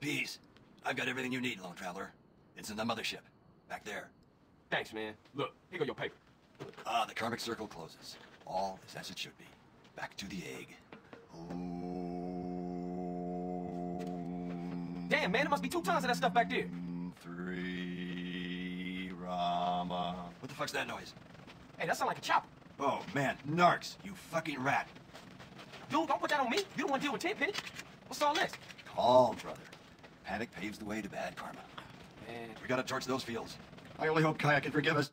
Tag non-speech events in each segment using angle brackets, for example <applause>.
Peace. I've got everything you need, Lone Traveler. It's in the mothership. Back there. Thanks, man. Look, here go your paper. Ah, the karmic circle closes. All is as it should be. Back to the egg. Damn, man, there must be two tons of that stuff back there. Three Rama. What the fuck's that noise? Hey, that sound like a chopper. Oh man, Narks, you fucking rat. Dude, don't put that on me. You don't want to deal with Tenpenny. What's all this? Calm, brother. Panic paves the way to bad karma. Man, We gotta torch those fields. I only hope Gaia can forgive us.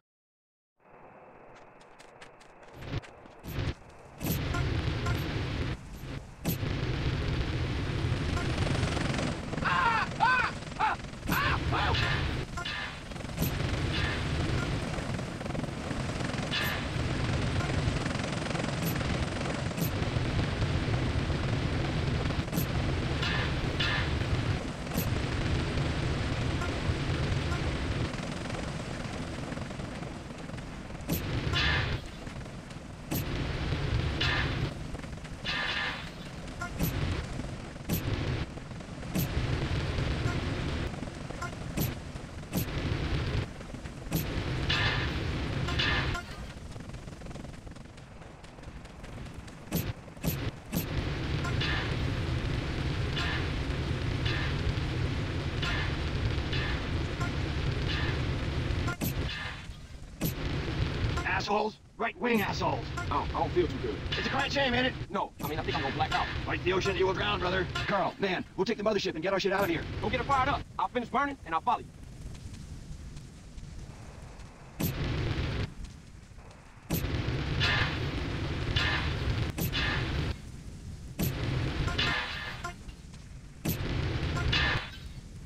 Assholes. Right-wing assholes. oh, I don't feel too good. It's a crying shame, ain't it? No, I mean, I think I'm gonna black out. Fight the ocean, you will drown, brother. Carl, man, we'll take the mothership and get our shit out of here. Go get it fired up. I'll finish burning, and I'll follow you.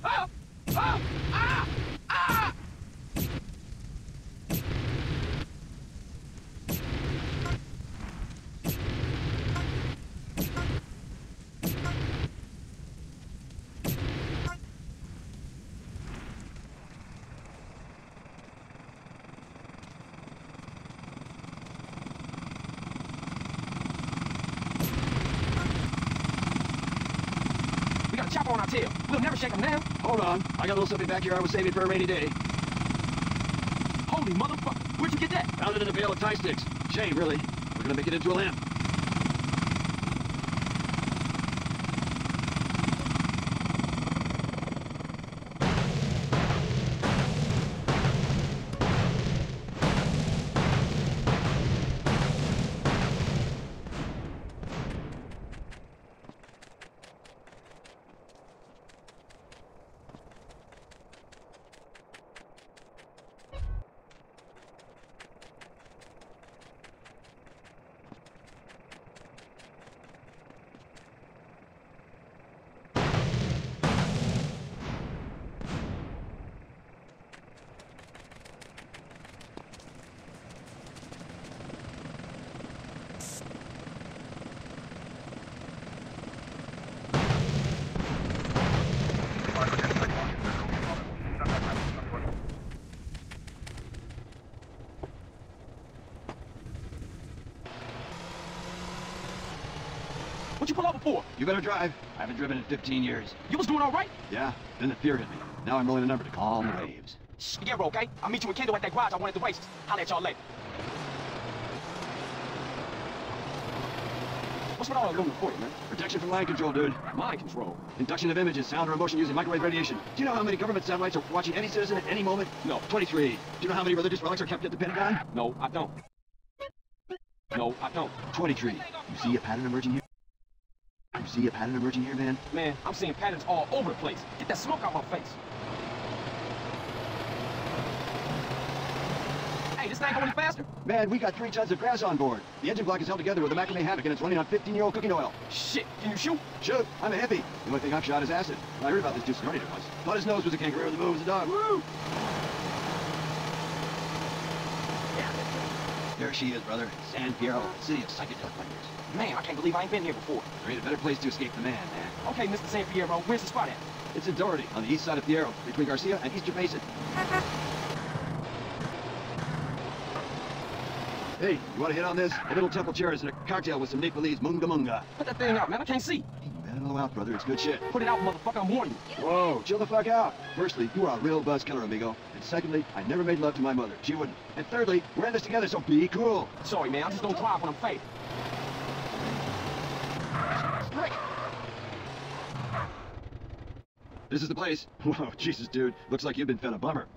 Ah! Ah! Ah! Ah! We got a chopper on our tail. We'll never shake them down. Hold on. I got a little something back here I was saving for a rainy day. Holy motherfucker. Where'd you get that? Found it in a bale of Thai sticks. Shame, really. We're gonna make it into a lamp. What you pull over for? You better drive. I haven't driven in 15 years. You was doing all right? Yeah, then the fear hit me. Now I'm rolling a number to calm the waves. Shh, yeah, okay? I'll meet you in Kendall at that garage I wanted the races. I'll at y'all later. What's with all the aluminum for you, man? Protection from mind control, dude. Mind control. Induction of images, sound or emotion using microwave radiation. Do you know how many government satellites are watching any citizen at any moment? No. 23. Do you know how many religious relics are kept at the Pentagon? No, I don't. No, I don't. 23. You see a pattern emerging here? You see a pattern emerging here, man? Man, I'm seeing patterns all over the place. Get that smoke out my face. Hey, this thing going any faster? Man, we got three tons of grass on board. The engine block is held together with a macrame hammock and it's running on 15-year-old cooking oil. Shit, can you shoot? Shoot, I'm a hippie. The only thing I've shot is acid. I heard about this dude started it once. Thought his nose was a kangaroo, the moon was a dog. Woo! There she is, brother. San Fierro, city of psychedelic wonders. Man, I can't believe I ain't been here before. There ain't a better place to escape the man, man. Okay, Mr. San Fierro, where's the spot at? It's in Doherty, on the east side of Fierro, between Garcia and Easter Basin. Hey, you want to hit on this? A little temple chair is in a cocktail with some Nepalese munga munga. Put that thing out, man. I can't see. Let it all out, brother. It's good shit. Put it out, motherfucker. I'm warning you. Whoa, chill the fuck out. Firstly, you are a real buzz killer, amigo. And secondly, I never made love to my mother. She wouldn't. And thirdly, we're in this together, so be cool. Sorry, man. I just don't drive when I'm fake. Break. This is the place. <laughs> Whoa, Jesus, dude. Looks like you've been fed a bummer.